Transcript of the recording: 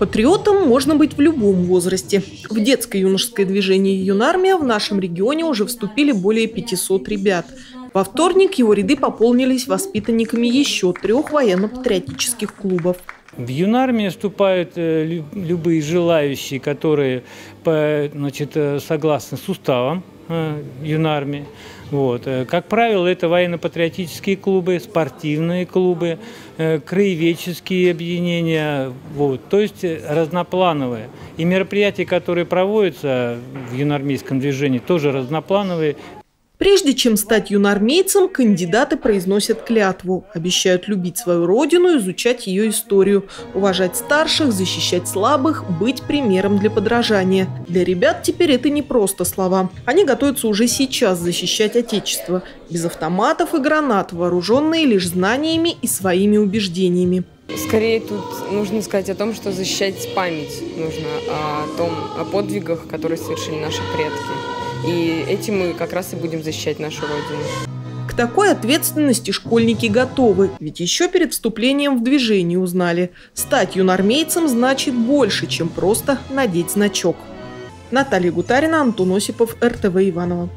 Патриотом можно быть в любом возрасте. В детско-юношеское движение «Юнармия» в нашем регионе уже вступили более 500 ребят. Во вторник его ряды пополнились воспитанниками еще трех военно-патриотических клубов. В юнармии вступают э, любые желающие, которые значит, э, согласны с уставом э, юнармии. Вот. Как правило, это военно-патриотические клубы, спортивные клубы, краеведческие объединения, вот. то есть разноплановые. И мероприятия, которые проводятся в юнармейском движении, тоже разноплановые. Прежде чем стать юнармейцем, кандидаты произносят клятву, обещают любить свою родину, изучать ее историю, уважать старших, защищать слабых, быть примером для подражания. Для ребят теперь это не просто слова. Они готовятся уже сейчас защищать Отечество, без автоматов и гранат, вооруженные лишь знаниями и своими убеждениями. Скорее тут нужно сказать о том, что защищать память нужно о том, о подвигах, которые совершили наши предки. И этим мы как раз и будем защищать нашу Родину. К такой ответственности школьники готовы, ведь еще перед вступлением в движение узнали, стать юнармейцем значит больше, чем просто надеть значок. Наталья Гутарина, Антон Осипов, РТВ Иванова.